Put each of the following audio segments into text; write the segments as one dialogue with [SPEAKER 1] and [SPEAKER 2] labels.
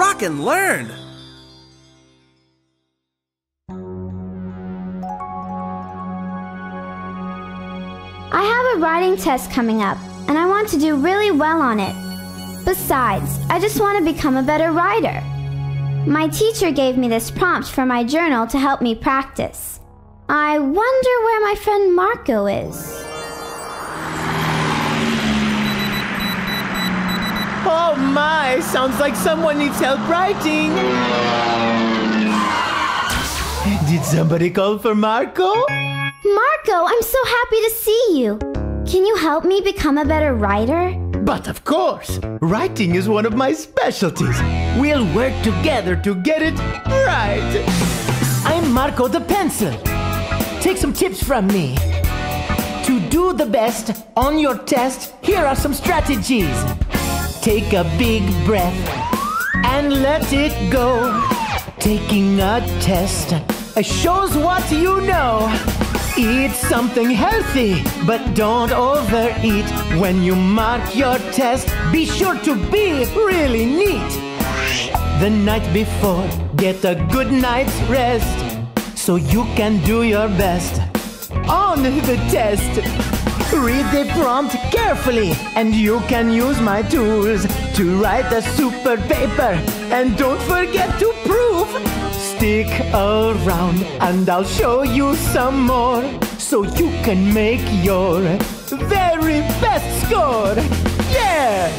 [SPEAKER 1] rock and learn.
[SPEAKER 2] I have a writing test coming up, and I want to do really well on it. Besides, I just want to become a better writer. My teacher gave me this prompt for my journal to help me practice. I wonder where my friend Marko is.
[SPEAKER 3] Oh my, sounds like someone needs help writing. Did somebody call for Marko?
[SPEAKER 2] Marko, I'm so happy to see you. Can you help me become a better writer?
[SPEAKER 3] But of course, writing is one of my specialties. We'll work together to get it right. I'm Marko the Pencil. Take some tips from me. To do the best on your test, here are some strategies. Take a big breath and let it go. Taking a test shows what you know. Eat something healthy, but don't overeat. When you mark your test, be sure to be really neat. The night before, get a good night's rest so you can do your best on the test. Read the prompt carefully, and you can use my tools to write a super paper. And don't forget to prove. Stick around, and I'll show you some more so you can make your very best score. Yeah!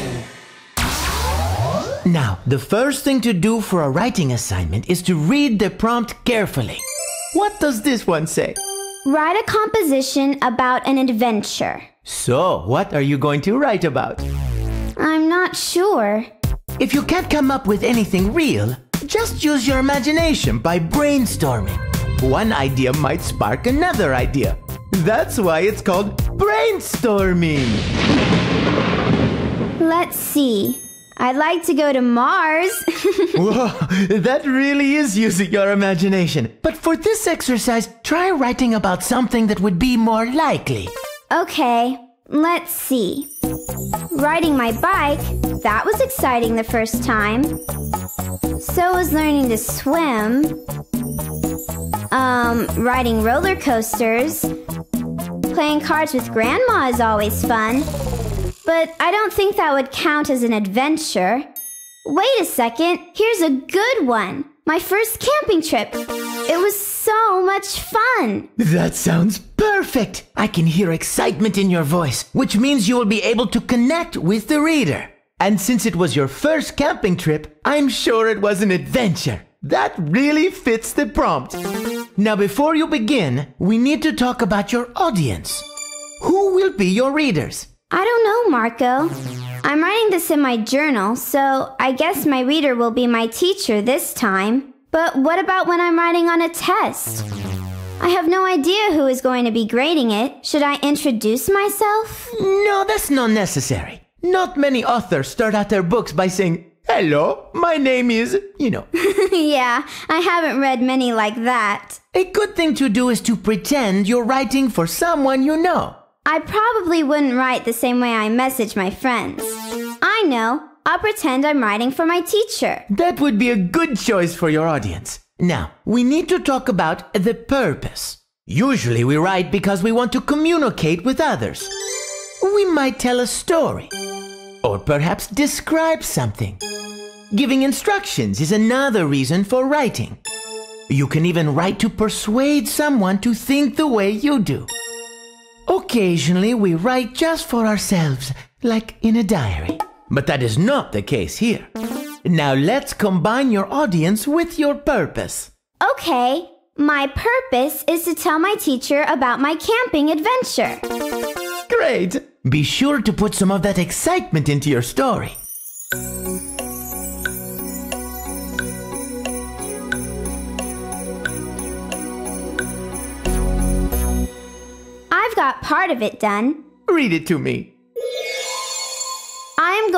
[SPEAKER 3] Now, the first thing to do for a writing assignment is to read the prompt carefully. What does this one say?
[SPEAKER 2] Write a composition about an adventure.
[SPEAKER 3] So, what are you going to write about?
[SPEAKER 2] I'm not sure.
[SPEAKER 3] If you can't come up with anything real, just use your imagination by brainstorming. One idea might spark another idea. That's why it's called brainstorming.
[SPEAKER 2] Let's see. I'd like to go to Mars.
[SPEAKER 3] Whoa, that really is using your imagination. But for this exercise, try writing about something that would be more likely.
[SPEAKER 2] okay, let's see. Riding my bike, that was exciting the first time. So was learning to swim. Um, riding roller coasters. Playing cards with grandma is always fun. But I don't think that would count as an adventure. Wait a second, here's a good one. My first camping trip. It was so much fun.
[SPEAKER 3] That sounds perfect. I can hear excitement in your voice, which means you will be able to connect with the reader. And since it was your first camping trip, I'm sure it was an adventure. That really fits the prompt. Now, before you begin, we need to talk about your audience. Who will be your readers?
[SPEAKER 2] I don't know, Marko. I'm writing this in my journal, so I guess my reader will be my teacher this time. But what about when I'm writing on a test? I have no idea who is going to be grading it. Should I introduce myself?
[SPEAKER 3] No, that's not necessary. Not many authors start out their books by saying, Hello, my name is, you know.
[SPEAKER 2] yeah, I haven't read many like that.
[SPEAKER 3] A good thing to do is to pretend you're writing for someone you know.
[SPEAKER 2] I probably wouldn't write the same way I message my friends. I know. I'll pretend I'm writing for my teacher.
[SPEAKER 3] That would be a good choice for your audience. Now, we need to talk about the purpose. Usually we write because we want to communicate with others. We might tell a story. Or perhaps describe something. Giving instructions is another reason for writing. You can even write to persuade someone to think the way you do. Occasionally we write just for ourselves, like in a diary. But that is not the case here. Now let's combine your audience with your purpose.
[SPEAKER 2] Okay, my purpose is to tell my teacher about my camping adventure.
[SPEAKER 3] Great! Be sure to put some of that excitement into your story.
[SPEAKER 2] I've got part of it done.
[SPEAKER 3] Read it to me.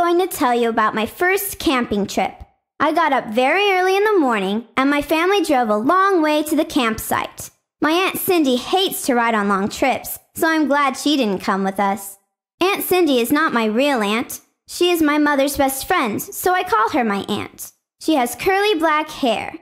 [SPEAKER 2] Going to tell you about my first camping trip. I got up very early in the morning, and my family drove a long way to the campsite. My Aunt Cindy hates to ride on long trips, so I'm glad she didn't come with us. Aunt Cindy is not my real aunt. She is my mother's best friend, so I call her my aunt. She has curly black hair.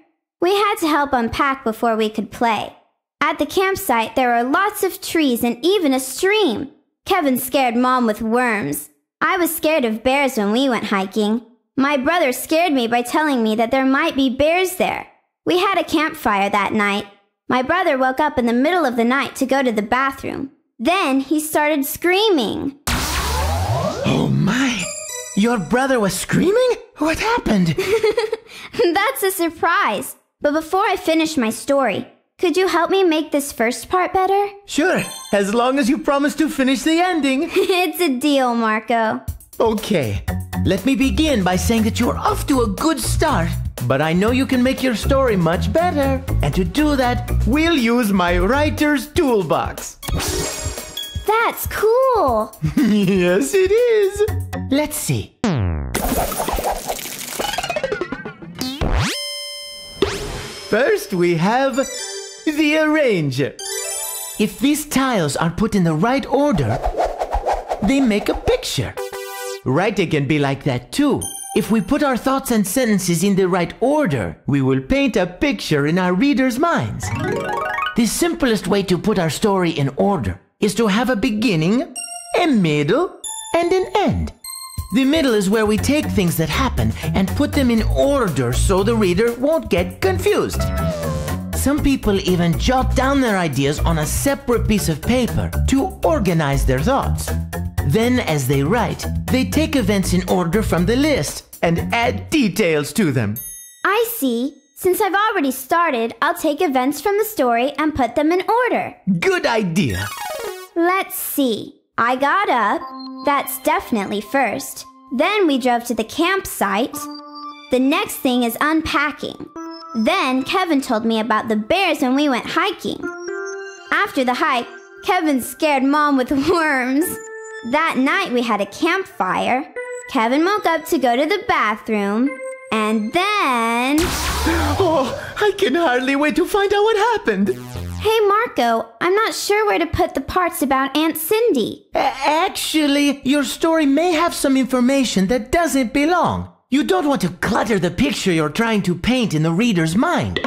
[SPEAKER 2] We had to help unpack before we could play. At the campsite, there are lots of trees and even a stream. Kevin scared Mom with worms. I was scared of bears when we went hiking. My brother scared me by telling me that there might be bears there. We had a campfire that night. My brother woke up in the middle of the night to go to the bathroom. Then he started screaming.
[SPEAKER 3] Oh my! Your brother was screaming? What happened?
[SPEAKER 2] That's a surprise. But before I finish my story, could you help me make this first part better?
[SPEAKER 3] Sure, as long as you promise to finish the ending.
[SPEAKER 2] it's a deal, Marko.
[SPEAKER 3] Okay, let me begin by saying that you're off to a good start. But I know you can make your story much better. And to do that, we'll use my writer's toolbox.
[SPEAKER 2] That's cool.
[SPEAKER 3] yes, it is. Let's see. First, we have the arranger. If these tiles are put in the right order, they make a picture. Writing can be like that too. If we put our thoughts and sentences in the right order, we will paint a picture in our readers' minds. The simplest way to put our story in order is to have a beginning, a middle, and an end. The middle is where we take things that happen and put them in order so the reader won't get confused. Some people even jot down their ideas on a separate piece of paper to organize their thoughts. Then, as they write, they take events in order from the list and add details to them.
[SPEAKER 2] I see. Since I've already started, I'll take events from the story and put them in order.
[SPEAKER 3] Good idea.
[SPEAKER 2] Let's see. I got up. That's definitely first. Then we drove to the campsite. The next thing is unpacking. Then Kevin told me about the bears when we went hiking. After the hike, Kevin scared Mom with worms. That night we had a campfire. Kevin woke up to go to the bathroom. And then.
[SPEAKER 3] Oh, I can hardly wait to find out what happened.
[SPEAKER 2] Hey, Marko, I'm not sure where to put the parts about Aunt Cindy.
[SPEAKER 3] A- actually, your story may have some information that doesn't belong. You don't want to clutter the picture you're trying to paint in the reader's mind.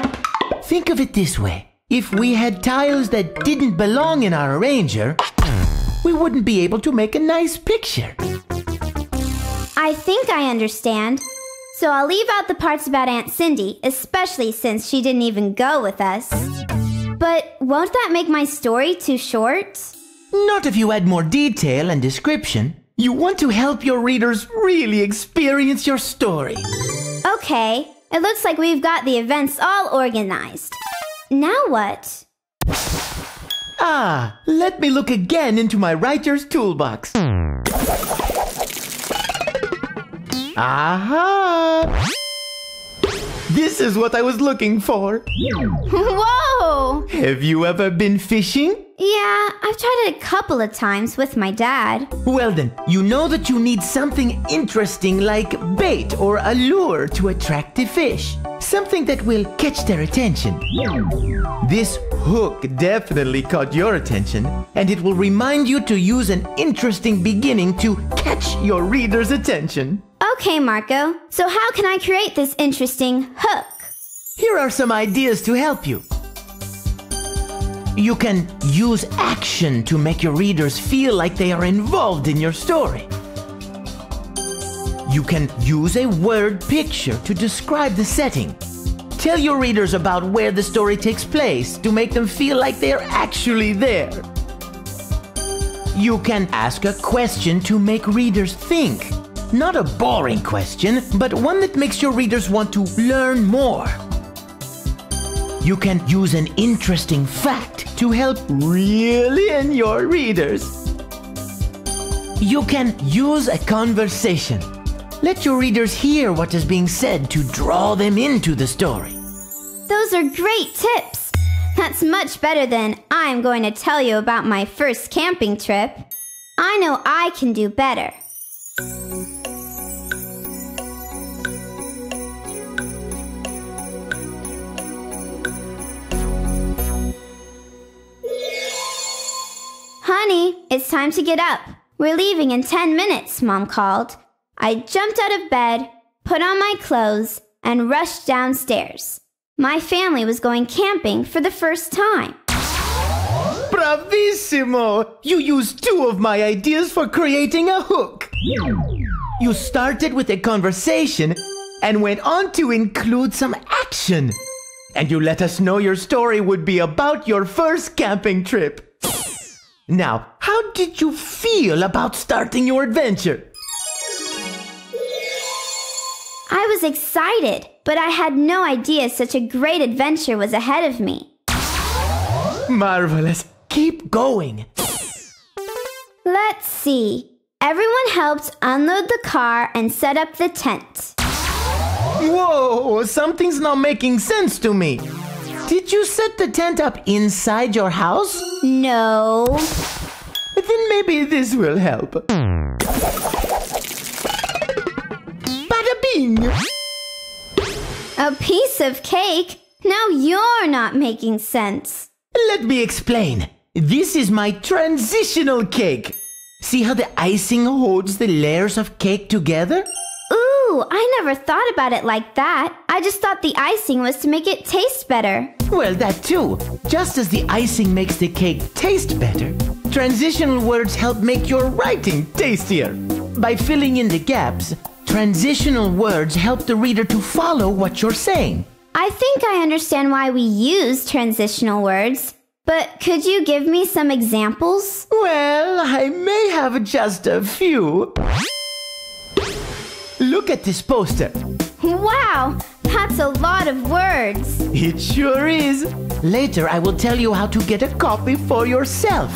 [SPEAKER 3] Think of it this way if we had tiles that didn't belong in our arranger, we wouldn't be able to make a nice picture.
[SPEAKER 2] I think I understand. So I'll leave out the parts about Aunt Cindy, especially since she didn't even go with us. But won't that make my story too short?
[SPEAKER 3] Not if you add more detail and description. You want to help your readers really experience your story.
[SPEAKER 2] Okay, it looks like we've got the events all organized. Now what?
[SPEAKER 3] Ah, let me look again into my writer's toolbox. Aha! This is what I was looking for.
[SPEAKER 2] Whoa!
[SPEAKER 3] Have you ever been fishing?
[SPEAKER 2] Yeah, I've tried it a couple of times with my dad.
[SPEAKER 3] Well then, you know that you need something interesting like bait or a lure to attract the fish. Something that will catch their attention. This hook definitely caught your attention, and it will remind you to use an interesting beginning to catch your reader's attention.
[SPEAKER 2] Okay, Marko. So how can I create this interesting hook?
[SPEAKER 3] Here are some ideas to help you. You can use action to make your readers feel like they are involved in your story. You can use a word picture to describe the setting. Tell your readers about where the story takes place to make them feel like they are actually there. You can ask a question to make readers think. Not a boring question, but one that makes your readers want to learn more. You can use an interesting fact to help reel in your readers. You can use a conversation. Let your readers hear what is being said to draw them into the story.
[SPEAKER 2] Those are great tips. That's much better than I'm going to tell you about my first camping trip. I know I can do better. Honey, it's time to get up. We're leaving in 10 minutes, Mom called. I jumped out of bed, put on my clothes, and rushed downstairs. My family was going camping for the first time.
[SPEAKER 3] Bravissimo! You used two of my ideas for creating a hook. You started with a conversation and went on to include some action. And you let us know your story would be about your first camping trip. Now, how did you feel about starting your adventure?
[SPEAKER 2] I was excited, but I had no idea such a great adventure was ahead of me.
[SPEAKER 3] Marvelous. Keep going.
[SPEAKER 2] Let's see. Everyone helped unload the car and set up the tent.
[SPEAKER 3] Whoa, something's not making sense to me. Did you set the tent up inside your house?
[SPEAKER 2] No.
[SPEAKER 3] Then maybe this will help. Bada bing!
[SPEAKER 2] A piece of cake? Now you're not making sense.
[SPEAKER 3] Let me explain. This is my transitional cake. See how the icing holds the layers of cake together?
[SPEAKER 2] Ooh, I never thought about it like that. I just thought the icing was to make it taste better.
[SPEAKER 3] Well, that too. Just as the icing makes the cake taste better, transitional words help make your writing tastier. By filling in the gaps, transitional words help the reader to follow what you're saying.
[SPEAKER 2] I think I understand why we use transitional words, but could you give me some examples?
[SPEAKER 3] Well, I may have just a few. Look at this poster.
[SPEAKER 2] Wow, that's a lot of words.
[SPEAKER 3] It sure is. Later, I will tell you how to get a copy for yourself.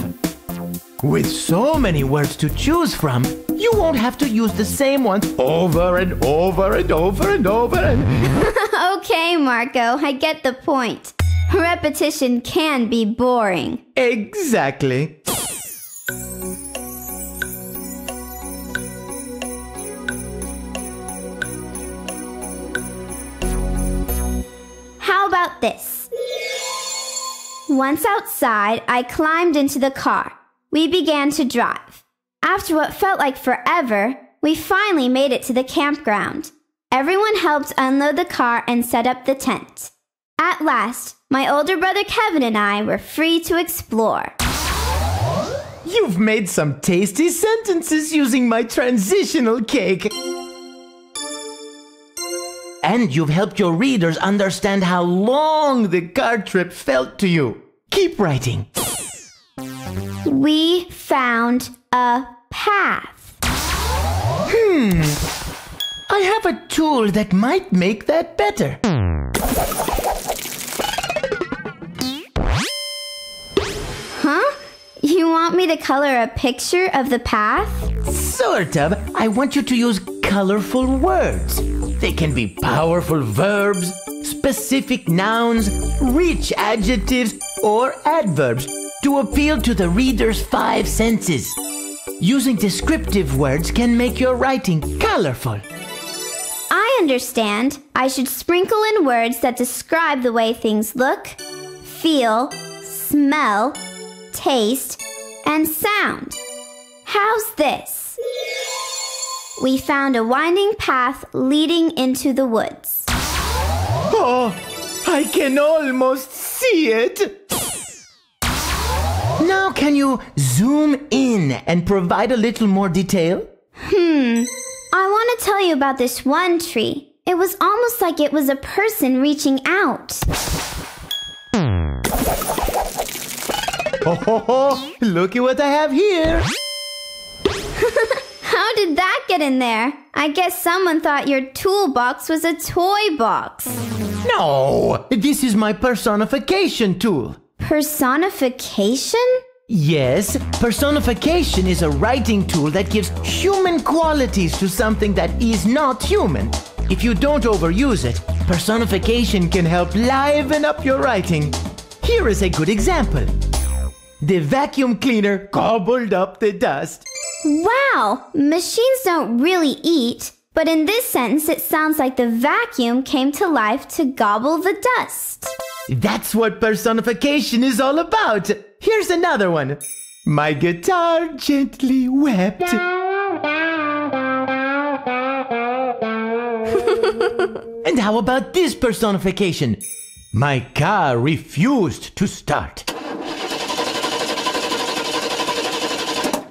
[SPEAKER 3] With so many words to choose from, you won't have to use the same ones over and over and over and over and.
[SPEAKER 2] okay, Marko, I get the point. Repetition can be boring.
[SPEAKER 3] exactly.
[SPEAKER 2] About this? Once outside, I climbed into the car. We began to drive. After what felt like forever, we finally made it to the campground. Everyone helped unload the car and set up the tent. At last, my older brother Kevin and I were free to explore.
[SPEAKER 3] You've made some tasty sentences using my transitional cake. And you've helped your readers understand how long the car trip felt to you. Keep writing.
[SPEAKER 2] We found a path.
[SPEAKER 3] Hmm. I have a tool that might make that better.
[SPEAKER 2] Huh? You want me to color a picture of the path?
[SPEAKER 3] Sort of. I want you to use colorful words. They can be powerful verbs, specific nouns, rich adjectives, or adverbs to appeal to the reader's five senses. Using descriptive words can make your writing colorful.
[SPEAKER 2] I understand. I should sprinkle in words that describe the way things look, feel, smell, taste, and sound. How's this? We found a winding path leading into the woods.
[SPEAKER 3] Oh, I can almost see it. Now, can you zoom in and provide a little more detail?
[SPEAKER 2] Hmm. I want to tell you about this one tree. It was almost like it was a person reaching out.
[SPEAKER 3] Oh, ho, ho. look at what I have here.
[SPEAKER 2] How did that get in there? I guess someone thought your toolbox was a toy box.
[SPEAKER 3] No, this is my personification tool.
[SPEAKER 2] Personification?
[SPEAKER 3] Yes, personification is a writing tool that gives human qualities to something that is not human. If you don't overuse it, personification can help liven up your writing. Here is a good example. The vacuum cleaner gobbled up the dust.
[SPEAKER 2] Wow, machines don't really eat, but in this sentence it sounds like the vacuum came to life to gobble the dust.
[SPEAKER 3] That's what personification is all about. Here's another one. My guitar gently wept. and how about this personification? My car refused to start.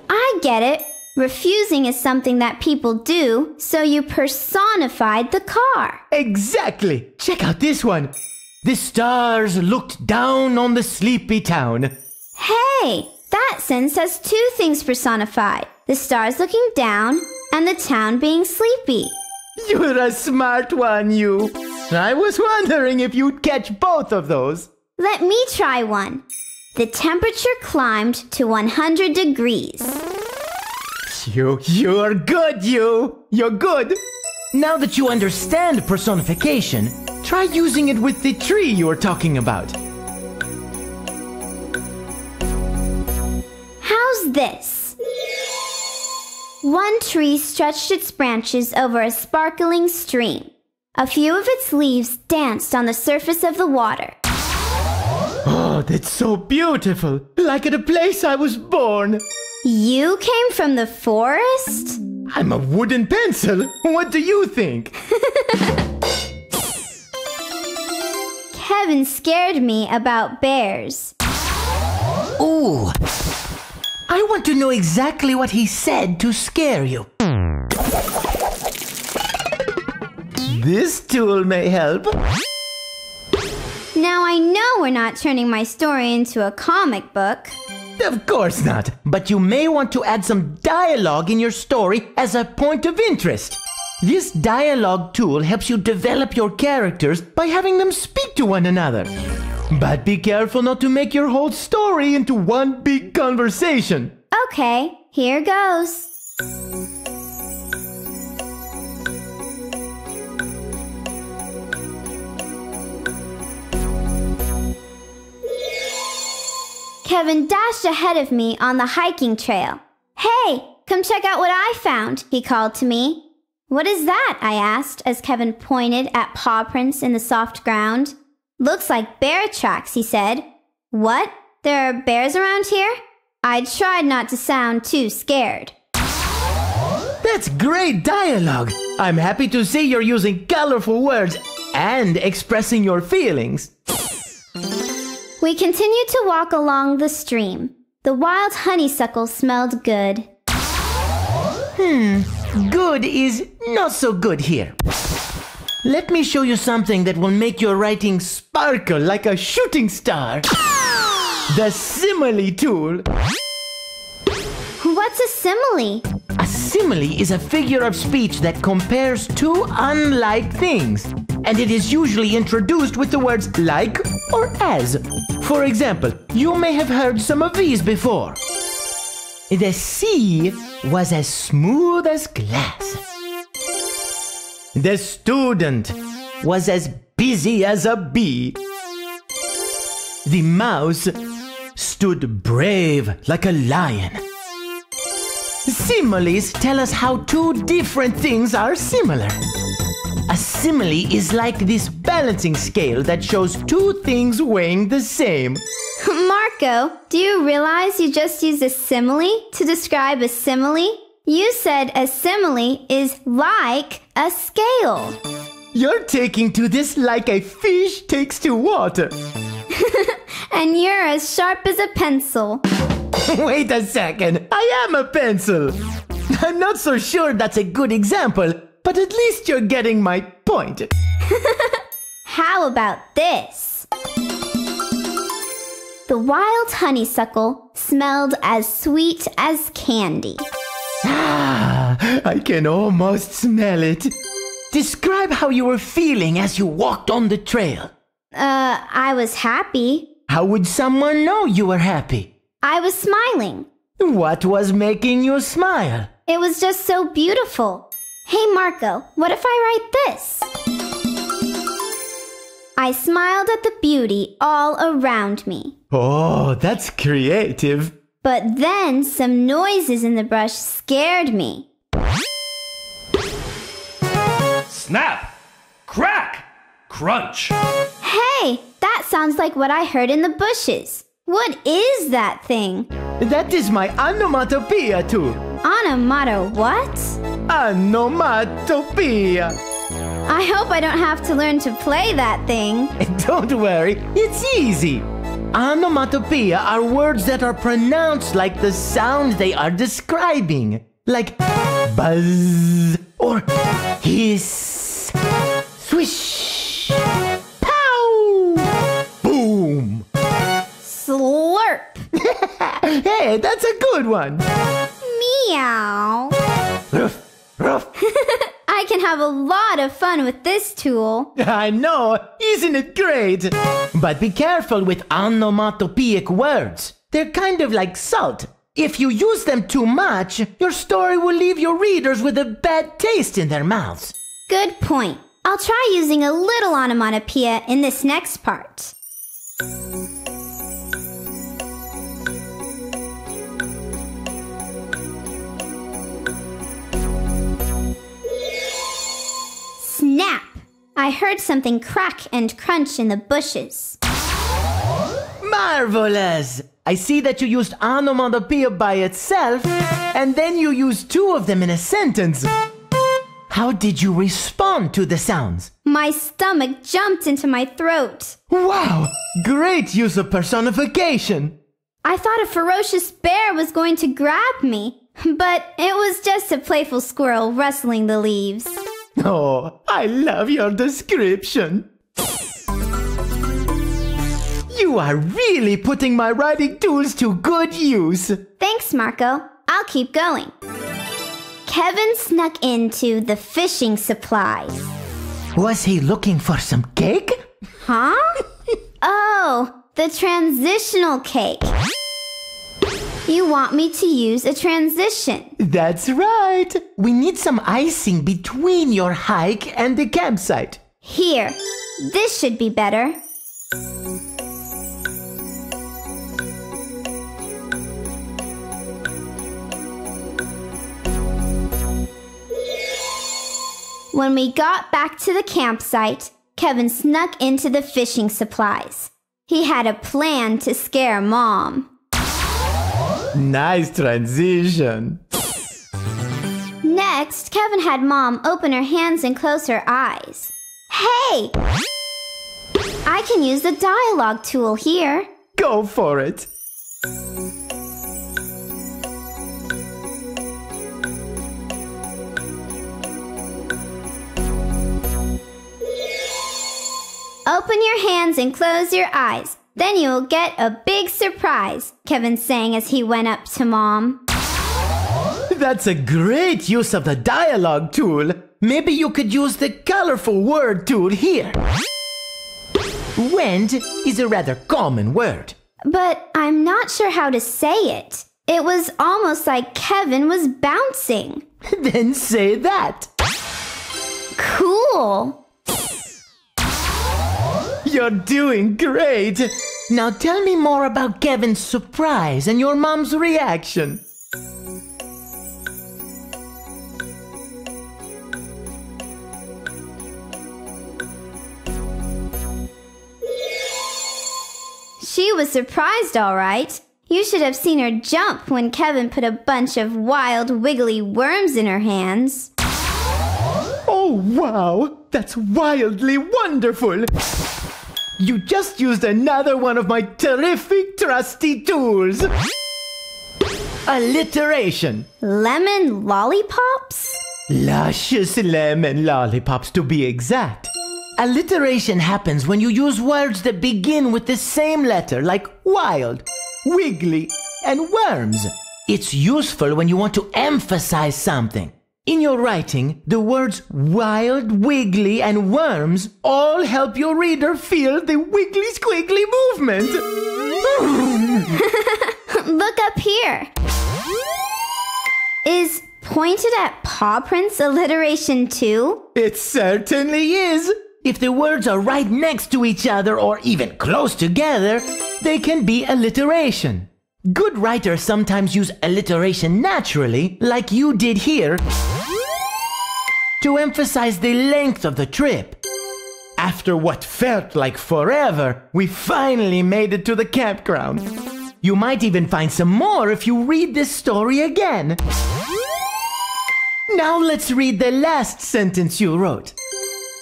[SPEAKER 2] I get it. Refusing is something that people do, so you personified the car.
[SPEAKER 3] Exactly. Check out this one. The stars looked down on the sleepy town.
[SPEAKER 2] Hey, that sentence has two things personified the stars looking down and the town being sleepy.
[SPEAKER 3] You're a smart one, you. I was wondering if you'd catch both of those.
[SPEAKER 2] Let me try one. The temperature climbed to 100 degrees.
[SPEAKER 3] You, you're good, you. You're good. Now that you understand personification, try using it with the tree you are talking about.
[SPEAKER 2] How's this? One tree stretched its branches over a sparkling stream. A few of its leaves danced on the surface of the water.
[SPEAKER 3] Oh, that's so beautiful. Like at a place I was born.
[SPEAKER 2] You came from the forest?
[SPEAKER 3] I'm a wooden pencil. What do you think?
[SPEAKER 2] Kevin scared me about bears.
[SPEAKER 3] Ooh. I want to know exactly what he said to scare you. This tool may help.
[SPEAKER 2] Now I know we're not turning my story into a comic book.
[SPEAKER 3] Of course not, but you may want to add some dialogue in your story as a point of interest. This dialogue tool helps you develop your characters by having them speak to one another. But be careful not to make your whole story into one big conversation.
[SPEAKER 2] Okay, here goes. Kevin dashed ahead of me on the hiking trail. Hey, come check out what I found, he called to me. What is that? I asked as Kevin pointed at paw prints in the soft ground. Looks like bear tracks, he said. What? There are bears around here? I tried not to sound too scared.
[SPEAKER 3] That's great dialogue. I'm happy to see you're using colorful words and expressing your feelings.
[SPEAKER 2] We continued to walk along the stream. The wild honeysuckle smelled good.
[SPEAKER 3] Hmm, good is not so good here. Let me show you something that will make your writing sparkle like a shooting star. The simile tool.
[SPEAKER 2] What's a simile?
[SPEAKER 3] A simile is a figure of speech that compares two unlike things, and it is usually introduced with the words like or as. For example, you may have heard some of these before. The sea was as smooth as glass. The student was as busy as a bee. The mouse stood brave like a lion. Similes tell us how two different things are similar. A simile is like this balancing scale that shows two things weighing the same.
[SPEAKER 2] Marko, do you realize you just used a simile to describe a simile? You said a simile is like a scale.
[SPEAKER 3] You're taking to this like a fish takes to water.
[SPEAKER 2] and you're as sharp as a pencil.
[SPEAKER 3] Wait a second, I am a pencil. I'm not so sure that's a good example, but at least you're getting my point.
[SPEAKER 2] How about this? The wild honeysuckle smelled as sweet as candy.
[SPEAKER 3] Ah, I can almost smell it. Describe how you were feeling as you walked on the trail.
[SPEAKER 2] Uh, I was happy.
[SPEAKER 3] How would someone know you were happy?
[SPEAKER 2] I was smiling.
[SPEAKER 3] What was making you smile?
[SPEAKER 2] It was just so beautiful. Hey, Marko, what if I write this? I smiled at the beauty all around me.
[SPEAKER 3] Oh, that's creative.
[SPEAKER 2] But then some noises in the brush scared me.
[SPEAKER 1] Snap! Crack! Crunch!
[SPEAKER 2] Hey, that sounds like what I heard in the bushes. What is that thing?
[SPEAKER 3] That is my onomatopoeia tool.
[SPEAKER 2] Onomatopoeia what?
[SPEAKER 3] Onomatopoeia.
[SPEAKER 2] I hope I don't have to learn to play that thing.
[SPEAKER 3] Don't worry, it's easy. Onomatopoeia are words that are pronounced like the sound they are describing, like buzz or hiss, swish, pow, boom.
[SPEAKER 2] Slurp.
[SPEAKER 3] Hey, that's a good one.
[SPEAKER 2] Meow.
[SPEAKER 3] Ruff.
[SPEAKER 2] I can have a lot of fun with this tool.
[SPEAKER 3] I know, isn't it great? But be careful with onomatopoeic words. They're kind of like salt. If you use them too much, your story will leave your readers with a bad taste in their mouths.
[SPEAKER 2] Good point. I'll try using a little onomatopoeia in this next part. Snap! I heard something crack and crunch in the bushes.
[SPEAKER 3] Marvelous! I see that you used onomatopoeia by itself, and then you used two of them in a sentence. How did you respond to the sounds?
[SPEAKER 2] My stomach jumped into my throat.
[SPEAKER 3] Wow! Great use of personification!
[SPEAKER 2] I thought a ferocious bear was going to grab me, but it was just a playful squirrel rustling the leaves.
[SPEAKER 3] Oh, I love your description. You are really putting my writing tools to good use.
[SPEAKER 2] Thanks, Marko. I'll keep going. Kevin snuck into the fishing supplies.
[SPEAKER 3] Was he looking for some cake?
[SPEAKER 2] Huh? oh, the transitional cake. You want me to use a transition.
[SPEAKER 3] That's right. We need some icing between your hike and the campsite.
[SPEAKER 2] Here, this should be better. When we got back to the campsite, Kevin snuck into the fishing supplies. He had a plan to scare Mom.
[SPEAKER 3] Nice transition.
[SPEAKER 2] Next, Kevin had Mom open her hands and close her eyes. Hey! I can use the dialogue tool here.
[SPEAKER 3] Go for it.
[SPEAKER 2] Open your hands and close your eyes. Then you will get a big surprise, Kevin sang as he went up to Mom.
[SPEAKER 3] That's a great use of the dialogue tool. Maybe you could use the colorful word tool here. Wend is a rather common word.
[SPEAKER 2] But I'm not sure how to say it. It was almost like Kevin was bouncing.
[SPEAKER 3] Then say that.
[SPEAKER 2] Cool.
[SPEAKER 3] You're doing great. Now tell me more about Kevin's surprise and your mom's reaction.
[SPEAKER 2] She was surprised, all right. You should have seen her jump when Kevin put a bunch of wild, wiggly worms in her hands.
[SPEAKER 3] Oh, wow! That's wildly wonderful! You just used another one of my terrific trusty tools! Alliteration!
[SPEAKER 2] Lemon lollipops?
[SPEAKER 3] Luscious lemon lollipops to be exact. Alliteration happens when you use words that begin with the same letter, like wild, wiggly, and worms. It's useful when you want to emphasize something. In your writing, the words wild, wiggly, and worms all help your reader feel the wiggly squiggly movement.
[SPEAKER 2] Look up here. Is pointed at paw prints alliteration too?
[SPEAKER 3] It certainly is. If the words are right next to each other or even close together, they can be alliteration. Good writers sometimes use alliteration naturally, like you did here, to emphasize the length of the trip. After what felt like forever, we finally made it to the campground. You might even find some more if you read this story again. Now let's read the last sentence you wrote.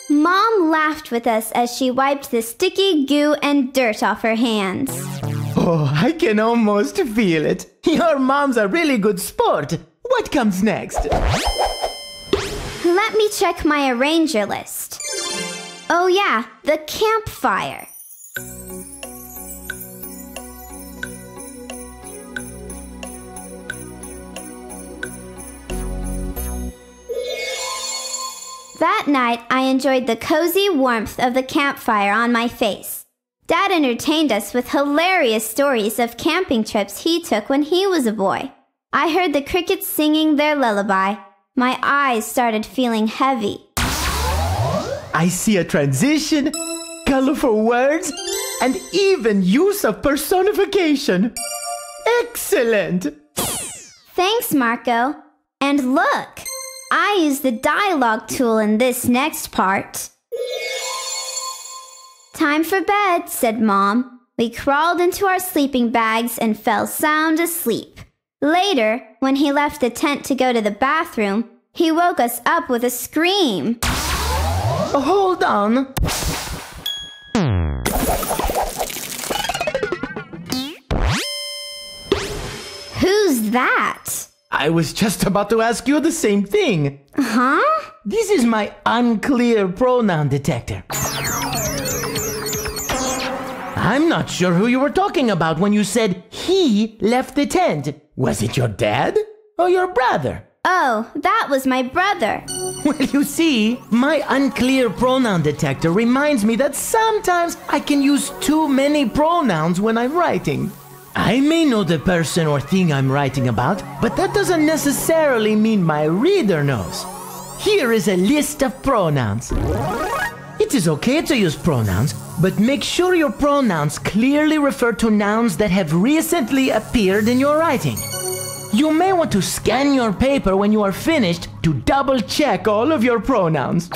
[SPEAKER 2] Mom laughed with us as she wiped the sticky goo and dirt off her hands.
[SPEAKER 3] Oh, I can almost feel it. Your mom's a really good sport. What comes next?
[SPEAKER 2] Let me check my arranger list. Oh, yeah, the campfire. That night, I enjoyed the cozy warmth of the campfire on my face. Dad entertained us with hilarious stories of camping trips he took when he was a boy. I heard the crickets singing their lullaby. My eyes started feeling heavy.
[SPEAKER 3] I see a transition, colorful words, and even use of personification. Excellent!
[SPEAKER 2] Thanks, Marko. And look, I use the dialogue tool in this next part. Time for bed, said Mom. We crawled into our sleeping bags and fell sound asleep. Later, when he left the tent to go to the bathroom, he woke us up with a scream.
[SPEAKER 3] Oh, hold on.
[SPEAKER 2] Who's that?
[SPEAKER 3] I was just about to ask you the same thing.
[SPEAKER 2] Huh?
[SPEAKER 3] This is my unclear pronoun detector. I'm not sure who you were talking about when you said he left the tent. Was it your dad or your brother?
[SPEAKER 2] Oh, that was my brother.
[SPEAKER 3] Well, you see, my unclear pronoun detector reminds me that sometimes I can use too many pronouns when I'm writing. I may know the person or thing I'm writing about, but that doesn't necessarily mean my reader knows. Here is a list of pronouns. It is okay to use pronouns, but make sure your pronouns clearly refer to nouns that have recently appeared in your writing. You may want to scan your paper when you are finished to double check all of your pronouns.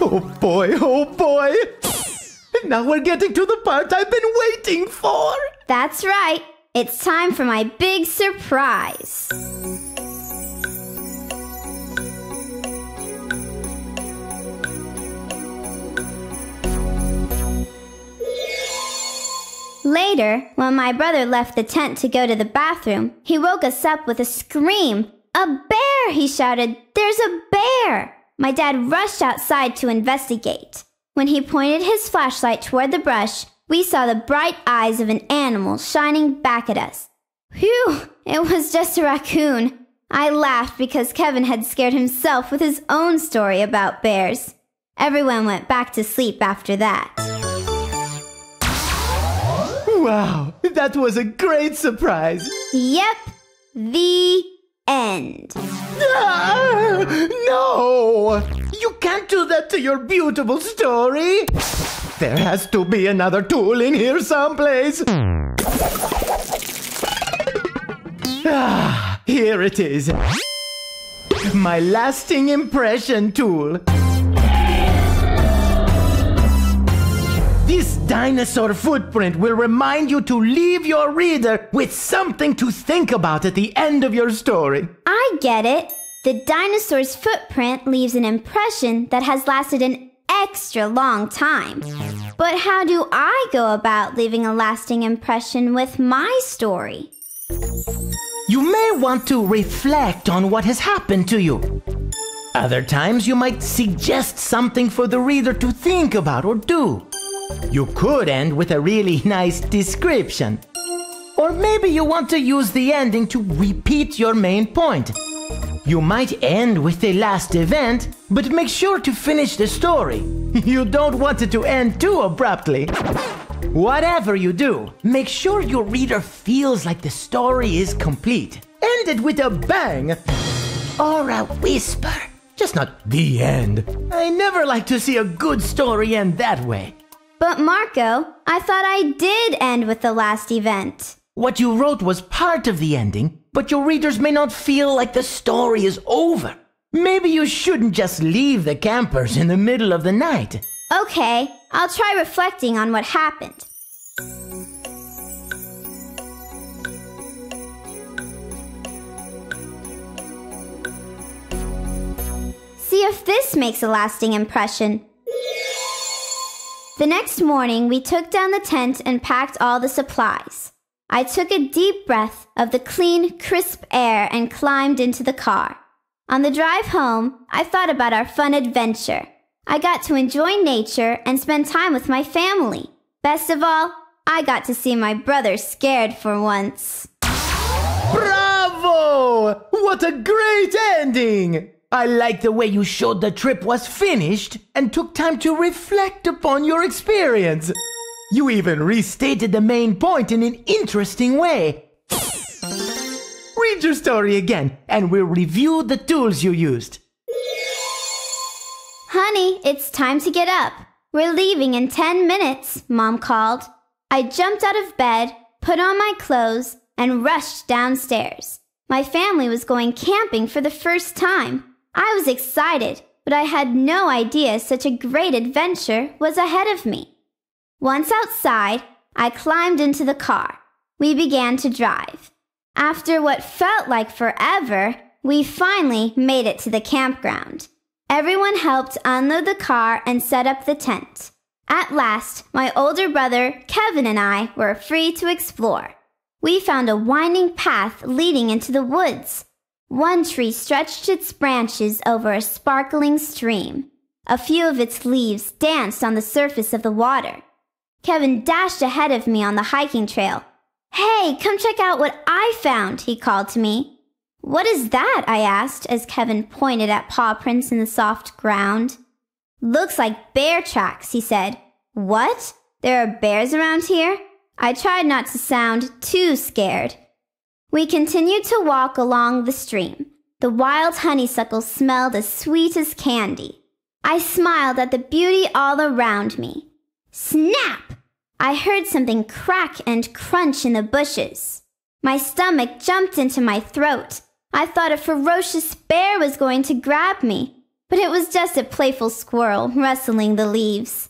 [SPEAKER 3] Oh boy, oh boy! Now we're getting to the part I've been waiting for!
[SPEAKER 2] That's right. It's time for my big surprise. Later, when my brother left the tent to go to the bathroom, he woke us up with a scream. A bear, he shouted. There's a bear! My dad rushed outside to investigate. When he pointed his flashlight toward the brush, we saw the bright eyes of an animal shining back at us. Phew, it was just a raccoon. I laughed because Kevin had scared himself with his own story about bears. Everyone went back to sleep after that.
[SPEAKER 3] Wow, that was a great surprise!
[SPEAKER 2] Yep, the end.
[SPEAKER 3] Ah, no! You can't do that to your beautiful story! There has to be another tool in here someplace! Ah, here it is. My lasting impression tool. This dinosaur footprint will remind you to leave your reader with something to think about at the end of your story.
[SPEAKER 2] I get it. The dinosaur's footprint leaves an impression that has lasted an extra long time. But how do I go about leaving a lasting impression with my story?
[SPEAKER 3] You may want to reflect on what has happened to you. Other times, you might suggest something for the reader to think about or do. You could end with a really nice description. Or maybe you want to use the ending to repeat your main point. You might end with the last event, but make sure to finish the story. You don't want it to end too abruptly. Whatever you do, make sure your reader feels like the story is complete. End it with a bang or a whisper. Just not the end. I never like to see a good story end that way.
[SPEAKER 2] But Marko, I thought I did end with the last event.
[SPEAKER 3] What you wrote was part of the ending, but your readers may not feel like the story is over. Maybe you shouldn't just leave the campers in the middle of the night.
[SPEAKER 2] Okay, I'll try reflecting on what happened. See if this makes a lasting impression. The next morning, we took down the tent and packed all the supplies. I took a deep breath of the clean, crisp air and climbed into the car. On the drive home, I thought about our fun adventure. I got to enjoy nature and spend time with my family. Best of all, I got to see my brother scared for once.
[SPEAKER 3] Bravo! What a great ending! I like the way you showed the trip was finished and took time to reflect upon your experience. You even restated the main point in an interesting way. Read your story again and we'll review the tools you used.
[SPEAKER 2] Honey, it's time to get up. We're leaving in 10 minutes, Mom called. I jumped out of bed, put on my clothes, and rushed downstairs. My family was going camping for the first time. I was excited, but I had no idea such a great adventure was ahead of me. Once outside, I climbed into the car. We began to drive. After what felt like forever, we finally made it to the campground. Everyone helped unload the car and set up the tent. At last, my older brother, Kevin, and I were free to explore. We found a winding path leading into the woods. One tree stretched its branches over a sparkling stream. A few of its leaves danced on the surface of the water. Kevin dashed ahead of me on the hiking trail. Hey, come check out what I found, he called to me. What is that? I asked as Kevin pointed at paw prints in the soft ground. Looks like bear tracks, he said. What? There are bears around here? I tried not to sound too scared. We continued to walk along the stream. The wild honeysuckle smelled as sweet as candy. I smiled at the beauty all around me. Snap! I heard something crack and crunch in the bushes. My stomach jumped into my throat. I thought a ferocious bear was going to grab me, but it was just a playful squirrel rustling the leaves.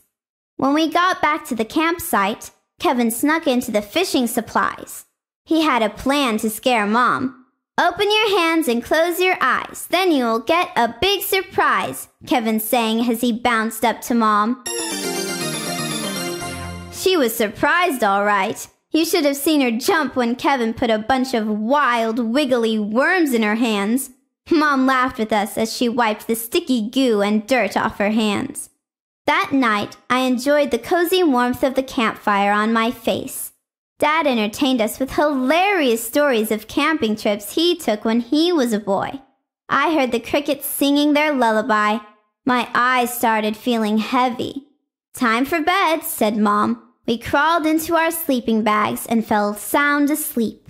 [SPEAKER 2] When we got back to the campsite, Kevin snuck into the fishing supplies. He had a plan to scare Mom. Open your hands and close your eyes, then you will get a big surprise, Kevin sang as he bounced up to Mom. She was surprised, all right. You should have seen her jump when Kevin put a bunch of wild, wiggly worms in her hands. Mom laughed with us as she wiped the sticky goo and dirt off her hands. That night, I enjoyed the cozy warmth of the campfire on my face. Dad entertained us with hilarious stories of camping trips he took when he was a boy. I heard the crickets singing their lullaby. My eyes started feeling heavy. Time for bed, said Mom. We crawled into our sleeping bags and fell sound asleep.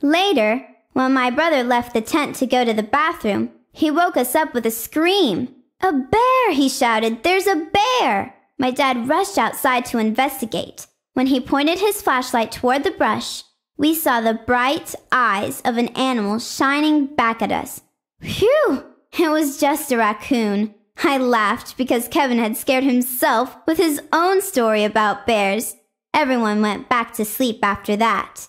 [SPEAKER 2] Later, when my brother left the tent to go to the bathroom, he woke us up with a scream. A bear, he shouted. There's a bear! My dad rushed outside to investigate. When he pointed his flashlight toward the brush, we saw the bright eyes of an animal shining back at us. Phew! It was just a raccoon. I laughed because Kevin had scared himself with his own story about bears. Everyone went back to sleep after that.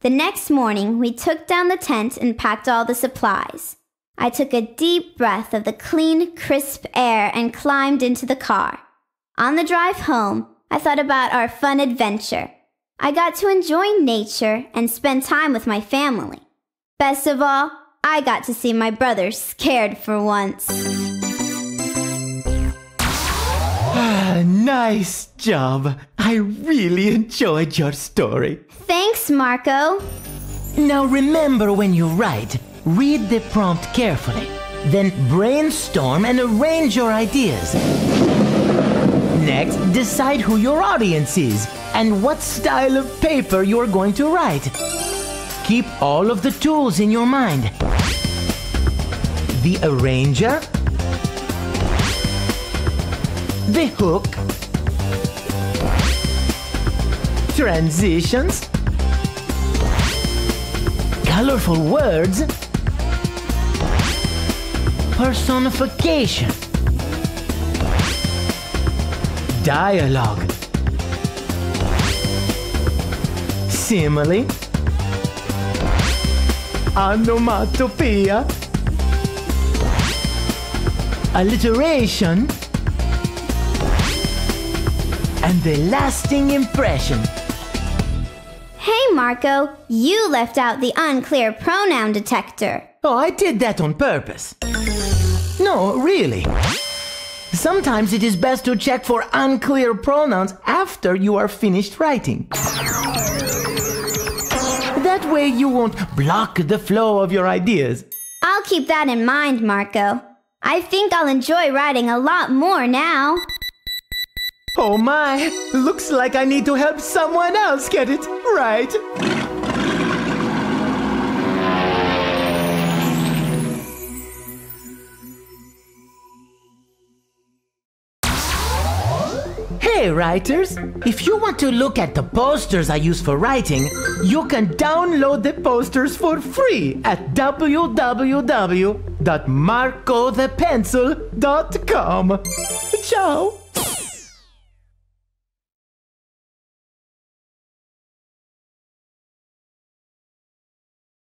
[SPEAKER 2] The next morning, we took down the tent and packed all the supplies. I took a deep breath of the clean, crisp air and climbed into the car. On the drive home, I thought about our fun adventure. I got to enjoy nature and spend time with my family. Best of all, I got to see my brother scared for once.
[SPEAKER 3] Ah, nice job. I really enjoyed your story.
[SPEAKER 2] Thanks, Marko.
[SPEAKER 3] Now remember when you write, read the prompt carefully. Then brainstorm and arrange your ideas. Next, decide who your audience is and what style of paper you're going to write. Keep all of the tools in your mind. The arranger, the hook, transitions, colorful words, personification dialogue, simile, onomatopoeia, alliteration, and the lasting impression.
[SPEAKER 2] Hey, Marko, you left out the unclear pronoun detector.
[SPEAKER 3] Oh, I did that on purpose. No, really. Sometimes it is best to check for unclear pronouns after you are finished writing. That way you won't block the flow of your ideas.
[SPEAKER 2] I'll keep that in mind, Marko. I think I'll enjoy writing a lot more now.
[SPEAKER 3] Oh my, looks like I need to help someone else get it right. Hey writers, if you want to look at the posters I use for writing, you can download the posters for free at www.marcothepencil.com. Ciao!